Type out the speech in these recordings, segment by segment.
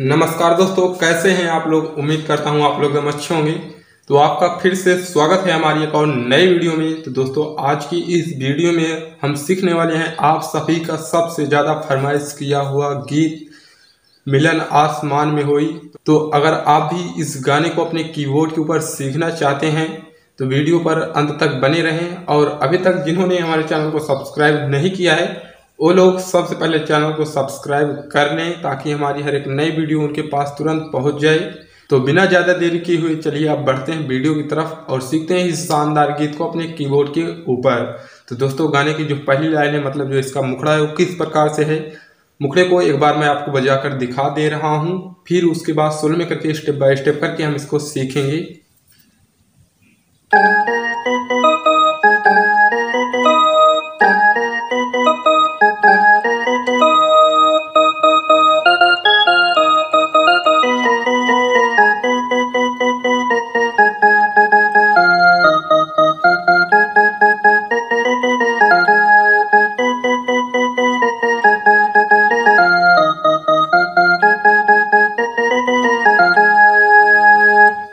नमस्कार दोस्तों, कैसे हैं आप लोग? उम्मीद करता हूँ आप लोग एकदम अच्छे होंगे। तो आपका फिर से स्वागत है हमारी एक और नए वीडियो में। तो दोस्तों, आज की इस वीडियो में हम सीखने वाले हैं आप सभी का सबसे ज़्यादा फरमाइश किया हुआ गीत, मिलन आसमान में हुई। तो अगर आप भी इस गाने को अपने कीबोर्ड के ऊपर सीखना चाहते हैं तो वीडियो पर अंत तक बने रहें। और अभी तक जिन्होंने हमारे चैनल को सब्सक्राइब नहीं किया है वो लोग सबसे पहले चैनल को सब्सक्राइब कर लें ताकि हमारी हर एक नई वीडियो उनके पास तुरंत पहुँच जाए। तो बिना ज़्यादा देरी किए हुए चलिए आप बढ़ते हैं वीडियो की तरफ़ और सीखते हैं इस शानदार गीत को अपने कीबोर्ड के ऊपर। तो दोस्तों, गाने की जो पहली लाइन है मतलब जो इसका मुखड़ा है, वो किस प्रकार से है? मुखड़े को एक बार मैं आपको बजाकर दिखा दे रहा हूँ, फिर उसके बाद सुल में करके स्टेप बाय स्टेप करके हम इसको सीखेंगे।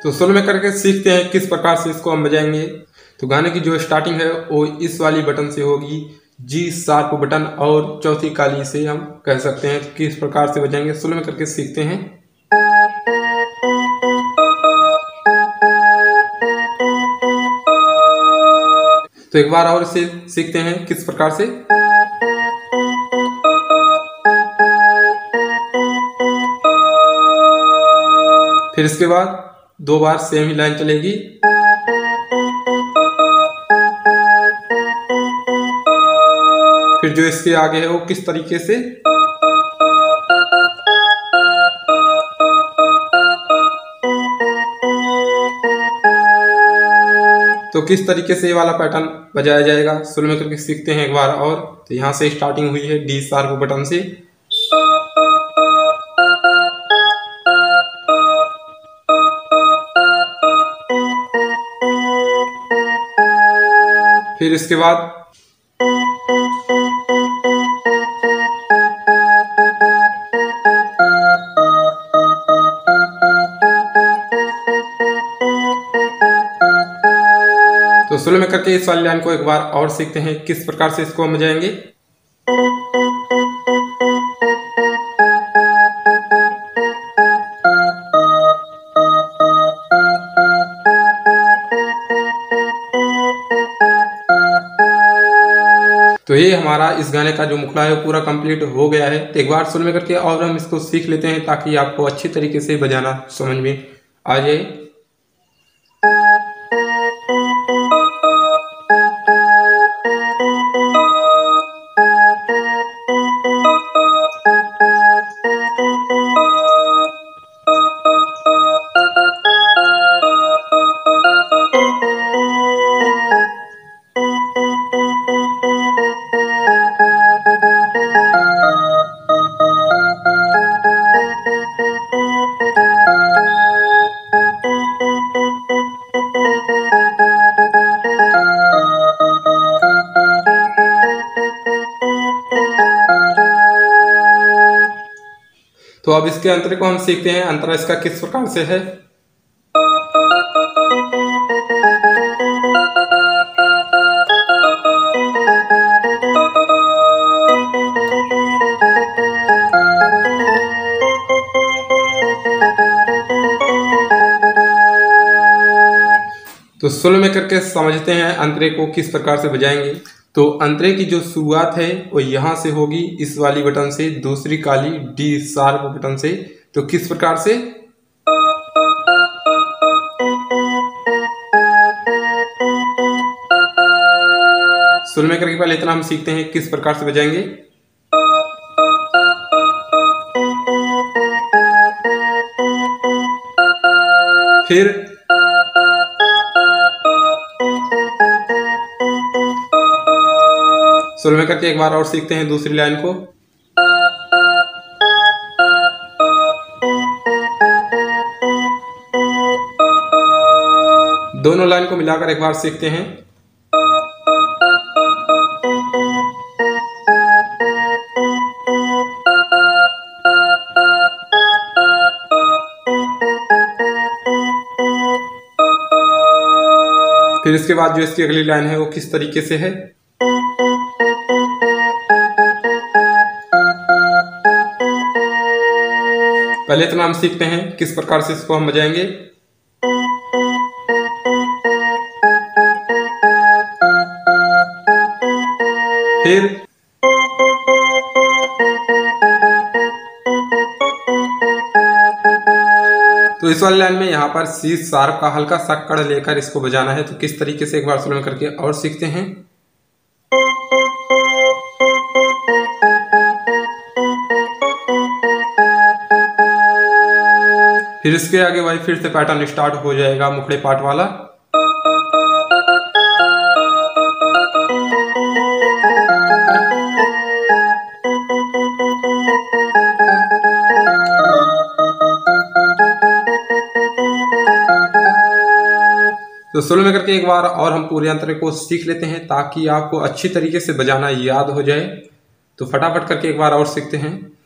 तो सुन में करके सीखते हैं किस प्रकार से इसको हम बजाएँगे। तो गाने की जो स्टार्टिंग है, वो इस वाली बटन से होगी। जी शार्प बटन और चौथी काली से हम कह सकते हैं तो किस प्रकार से बजाएँगे। सुन में करके सीखते हैं। तो एक बार और इसे सीखते हैं किस प्रकार से। फिर इसके बाद दो बार सेम ही लाइन चलेगी। फिर जो इसके आगे है वो किस तरीके से? तो किस तरीके से ये वाला पैटर्न बजाया जाएगा? शुरू में करके सीखते हैं एक बार और। तो यहाँ से स्टार्टिंग हुई है डी शार्प बटन से। फिर इसके बाद तो सुलो में करके इस वाले लाइन को एक बार और सीखते हैं किस प्रकार से इसको हम बजाएँगे। हमारा इस गाने का जो मुखड़ा है पूरा कंप्लीट हो गया है। तो एक बार सुन में करके और हम इसको सीख लेते हैं ताकि आपको अच्छी तरीके से बजाना समझ में आ जाए। तो अब इसके अंतर को हम सीखते हैं। अंतर इसका किस प्रकार से है? तो सुल में करके समझते हैं अंतरे को किस प्रकार से बजाएँगे। तो अंतरे की जो शुरुआत है, वो यहाँ से होगी, इस वाली बटन से, दूसरी काली डी शार्प बटन से। तो किस प्रकार से? में करके पहले इतना हम सीखते हैं किस प्रकार से बजाएँगे। फिर सुलभ करके एक बार और सीखते हैं दूसरी लाइन को। दोनों लाइन को मिलाकर एक बार सीखते हैं। फिर इसके बाद जो इसकी अगली लाइन है वो किस तरीके से है? पहले इतना हम सीखते हैं किस प्रकार से इसको हम बजाएँगे। फिर तो इस वाले लाइन में यहाँ पर सी शार्प का हल्का सा कड़ लेकर इसको बजाना है। तो किस तरीके से एक बार सुन करके और सीखते हैं। फिर इसके आगे भाई फिर से पैटर्न स्टार्ट हो जाएगा, मुखड़े पाट वाला। तो सोलो में करके एक बार और हम पूरे अंतर को सीख लेते हैं ताकि आपको अच्छी तरीके से बजाना याद हो जाए। तो फटाफट करके एक बार और सीखते हैं।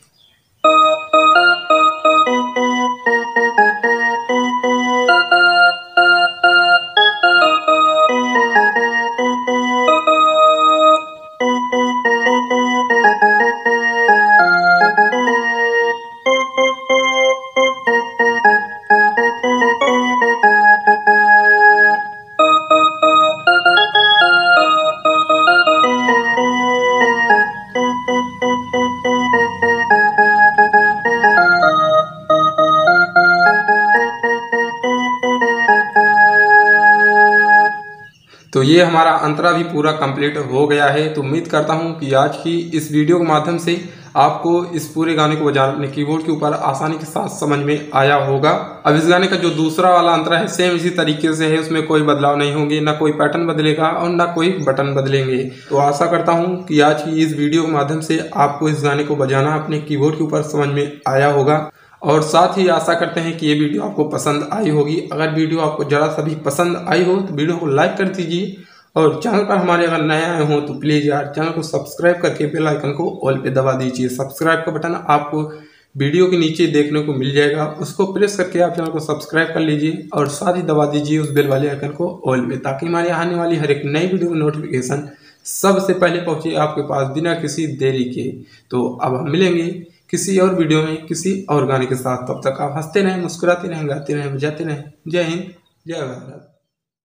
तो ये हमारा अंतरा भी पूरा कंप्लीट हो गया है। तो उम्मीद करता हूँ कि आज की इस वीडियो के माध्यम से आपको इस पूरे गाने को बजाने कीबोर्ड के ऊपर आसानी के साथ समझ में आया होगा। अब इस गाने का जो दूसरा वाला अंतरा है सेम इसी तरीके से है। उसमें कोई बदलाव नहीं होंगे, ना कोई पैटर्न बदलेगा और ना कोई बटन बदलेंगे। तो आशा करता हूँ कि आज की इस वीडियो के माध्यम से आपको इस गाने को बजाना अपने कीबोर्ड के ऊपर समझ में आया होगा। और साथ ही आशा करते हैं कि ये वीडियो आपको पसंद आई होगी। अगर वीडियो आपको ज़रा सा भी पसंद आई हो तो वीडियो को लाइक कर दीजिए। और चैनल पर हमारे अगर नए आए हों तो प्लीज़ यार चैनल को सब्सक्राइब करके बेल आइकन को ऑल पे दबा दीजिए। सब्सक्राइब का बटन आपको वीडियो के नीचे देखने को मिल जाएगा। उसको प्रेस करके आप चैनल को सब्सक्राइब कर लीजिए और साथ ही दबा दीजिए उस बेल वाले आइकन को ऑल पे, ताकि हमारे आने वाली हर एक नई वीडियो की नोटिफिकेशन सबसे पहले पहुँचे आपके पास बिना किसी देरी के। तो अब हम मिलेंगे किसी और वीडियो में, किसी और गाने के साथ। तब तक आप हँसते रहें, मुस्कुराते रहें, गाते रहें, बजाते रहें। जय हिंद, जय भारत।